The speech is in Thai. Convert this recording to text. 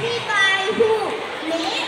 everybody who made